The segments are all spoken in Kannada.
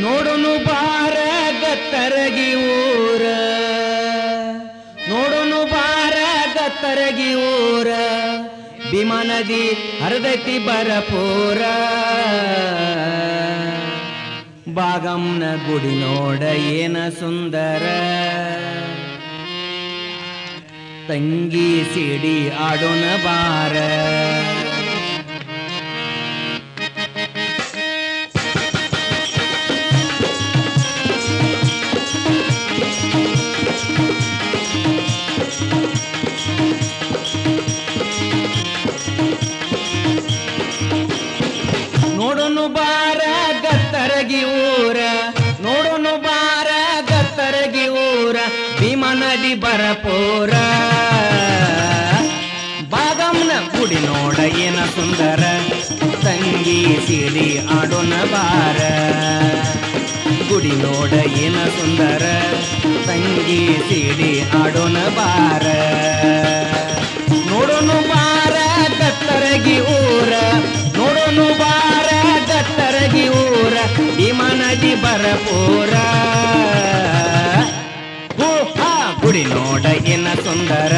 ನೋಡೋನು ಬಾರ ಗತ್ತರಗಿ ಊರ. ನೋಡೋನು ಬಾರ ಗತ್ತರಗಿ ಊರ. ಭೀಮಾನದಿ ಹರದತಿ ಬರಪೂರ. ಬಾಗಮ್ನ ಗುಡಿ ನೋಡ ಏನ ಸುಂದರ. ತಂಗಿ ಸಿಡಿ ಆಡೋಣ ಬಾರ. ಬಾಗಮ್ನ ಗುಡಿ ನೋಡ ಏನ ಸುಂದರ? ತಂಗಿ ಸಿಡಿ ಆಡೋನ ಬಾರ. ಗುಡಿ ನೋಡ ಏನ ಸುಂದರ? ತಂಗಿ ಸಿಡಿ ಆಡೋನ ಬಾರ. ನೋಡೋನು ಬಾರ ಕತ್ತರಗಿ ಊರ. ನೋಡೋನು ಬಾರ ಕತ್ತರಗಿ ಊರ. ಬರ ಬರಪೂರ. ಗುಡಿ ನೋಡ ಏನ ಸುಂದರ?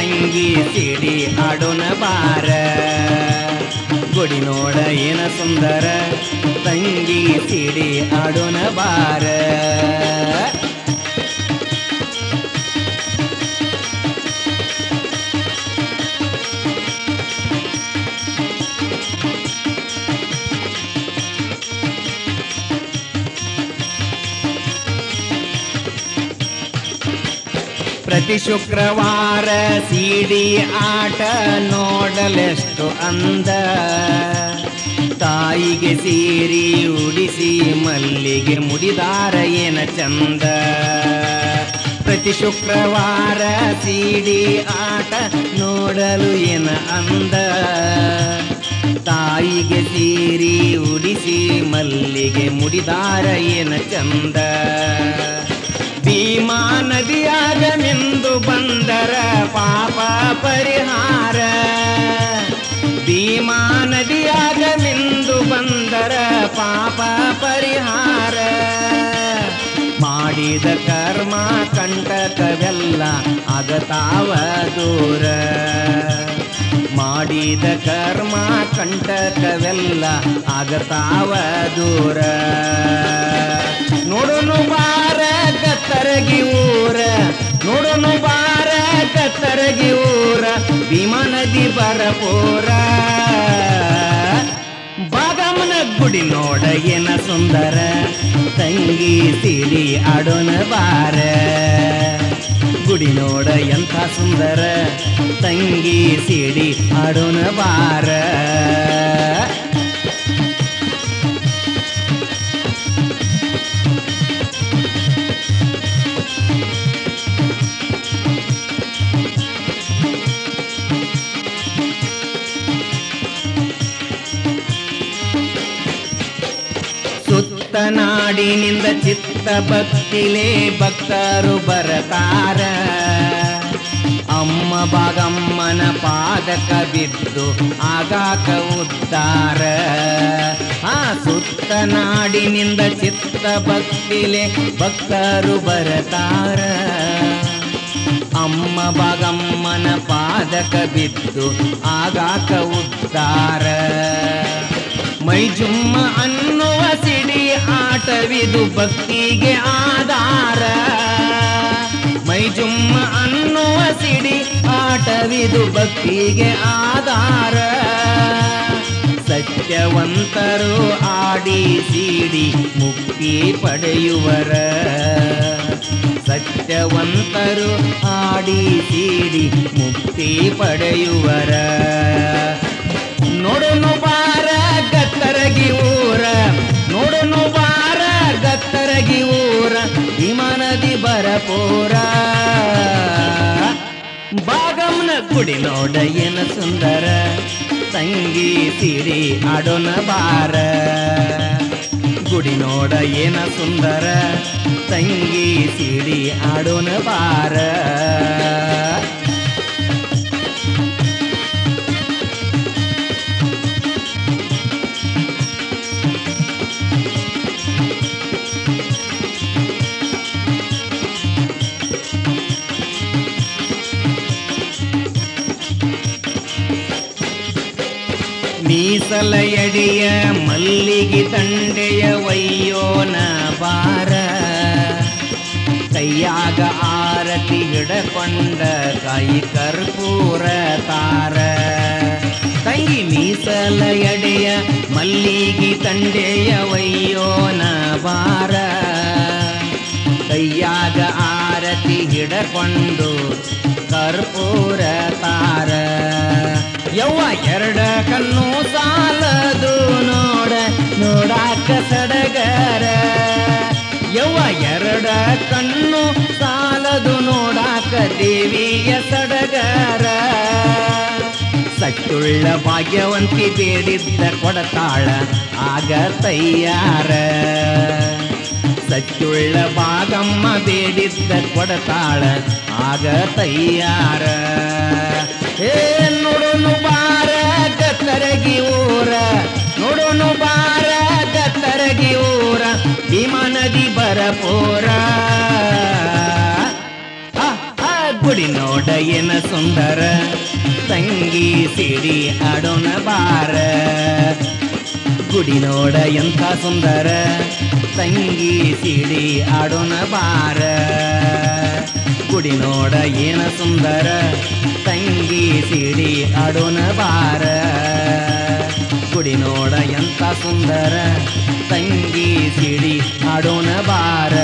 ತಂಗಿ ಸಿಡಿ ಆಡೋನ ಬಾರ ಗುಡಿ ನೋಡ ಏನ ಸುಂದರ ತಂಗಿ ಸಿಡಿ ಆಡೋನ ಬಾರ ಪ್ರತಿ ಶುಕ್ರವಾರ ಸಿಡಿ ಆಟ ನೋಡಲೆಷ್ಟು ಅಂದ. ತಾಯಿಗೆ ಸೀರಿ ಉಡಿಸಿ ಮಲ್ಲಿಗೆ ಮುಡಿದಾರ ಏನ ಚಂದ. ಪ್ರತಿ ಶುಕ್ರವಾರ ಸಿಡಿ ಆಟ ನೋಡಲು ಏನ ಅಂದ. ತಾಯಿಗೆ ಸೀರಿ ಉಡಿಸಿ ಮಲ್ಲಿಗೆ ಮುಡಿದಾರ ಏನ ಚಂದ. ಭೀಮಾ ನದಿಯಾಗ ನಿಂದು ಬಂದರ ಪಾಪ ಪರಿಹಾರ. ಭೀಮಾ ನದಿಯಾಗ ನಿಂದು ಬಂದರ ಪಾಪ ಪರಿಹಾರ. ಮಾಡಿದ ಕರ್ಮ ಕಂಟಕವೆಲ್ಲ ಆಗತಾವ ದೂರ. ಮಾಡಿದ ಕರ್ಮ ಕಂಟಕವೆಲ್ಲ ಆಗತಾವ ದೂರ. ನೋಡೋನು ಬಾರ ಕತ್ತರಗಿ ಊರ, ನೋಡೋನು ಬಾರ, ಕತ್ತರಗಿ ಊರ, ಭೀಮಾ ನದಿ ಬರಪೋರ ಬಾಗಮನ ಗುಡಿ ನೋಡ ಏನ ಸುಂದರ, ತಂಗಿ ಸಿಡಿ ಆಡೋನ ಬಾರ. ಗುಡಿ ನೋಡ ಎಂಥ ಸುಂದರ ನಾಡಿನಿಂದ ಚಿತ್ತ ಭಕ್ತಿಲೇ ಭಕ್ತರು ಬರತಾರ. ಅಮ್ಮ ಬಾಗಮ್ಮನ ಪಾದಕ ಬಿದ್ದು ಆಗಾಕ ಉದ್ದಾರ. ಆ ಸುತ್ತ ನಾಡಿನಿಂದ ಚಿತ್ತ ಭಕ್ತಿಲೆ ಭಕ್ತರು ಬರತಾರ. ಅಮ್ಮ ಬಾಗಮ್ಮನ ಪಾದಕ ಬಿದ್ದು ಆಗಾಕ ಉದ್ದಾರ. ಮೈ ಜುಮ್ಮ ಅನ್ನುವ ಸಿಡಿ ಆಟವಿದು ಭಕ್ತಿಗೆ ಆಧಾರ. ಮೈ ಜುಮ್ಮ ಅನ್ನುವ ಸಿಡಿ ಆಟವಿದು ಭಕ್ತಿಗೆ ಆಧಾರ. ಸತ್ಯವಂತರು ಆಡಿ ಸಿಡಿ ಮುಕ್ತಿ ಪಡೆಯುವರ. ಸತ್ಯವಂತರು ಆಡಿ ಸಿಡಿ ಮುಕ್ತಿ ಪಡೆಯುವರ. ನೋಡೋನು ಬಾರ ಗತ್ತರಗಿ ಊರ ನೋಡೋನು ಬಾರ ಗತ್ತರಗಿ ಊರ ವಿಮಾನದಿ ಬರಪೋರ ಬಾಗಮ್ನ ಗುಡಿ ನೋಡ ಏನ ಸುಂದರ ತಂಗಿ ಸಿಡಿ ಆಡೋನ ಬಾರ ಗುಡಿ ನೋಡ ಏನ ಸುಂದರ ತಂಗಿ ಸಿಡಿ ಆಡೋನ ಬಾರ ಮೀಸಲ ಎಡೆಯ ಮಲ್ಲಿಗೆ ತಂಡೆಯ ವಯ್ಯೋನ ಬಾರ ಕೈಯಾಗ ಆರತಿ ಹಿಡಕೊಂಡ ಕೈ ಕರ್ಪೂರ ತಾರ. ತಂಗಿ ಮೀಸಲ ಎಡೆಯ ಮಲ್ಲಿಗೆ ತಂಡೆಯ ವಯ್ಯೋನ ಬಾರ ಕೈಯಾಗ ಆರತಿ ಹಿಡಕೊಂಡು ಕರ್ಪೂರ ತಾರ. ಯವ್ವ ಎರಡ ಕಣ್ಣು ಸಾಲದು ನೋಡ ನೋಡಾಕ ಸಡಗರ ಯವ್ವ ಎರಡ ಕಣ್ಣು ಸಾಲದು ನೋಡಾಕ ದೇವಿಯ ಸಡಗರ ಸಚ್ಚುಳ್ಳ ಭಾಗ್ಯವಂತಿ ಬೇಡಿದ್ದ ಕೊಡತಾಳ ಆಗ ತಯ್ಯಾರ ಸಚ್ಚುಳ್ಳ ಭಾಗಮ್ಮ ಬೇಡಿದ್ದ ಕೊಡತಾಳ ಆಗ ತಯ್ಯಾರ ಹೇ ನೋಡೋನು ಬಾರ ಗತ್ತರಗಿ ಊರ ನೋಡೋನು ಬಾರ ಗತ್ತರಗಿ ಊರ ಭೀಮಾ ನದಿ ಬರಪೋರ ಆ, ಆ, ಗುಡಿ ನೋಡ ಏನ ಸುಂದರ ತಂಗಿ ಸಿಡಿ ಆಡೋಣ ಬಾರ. ಗುಡಿ ನೋಡ ಎಂಥ ಸುಂದರ ತಂಗಿ ಸಿಡಿ ಆಡೋಣ ಬಾರ. ಗುಡಿ ನೋಡ ಏನ ಸುಂದರ ತಂಗಿ ಸಿಡಿ ಆಡೋಣ ಬಾರ ಗುಡಿ ನೋಡ ಎಂಥ ಸುಂದರ ತಂಗಿ ಸಿಡಿ ಆಡೋಣ ಬಾರ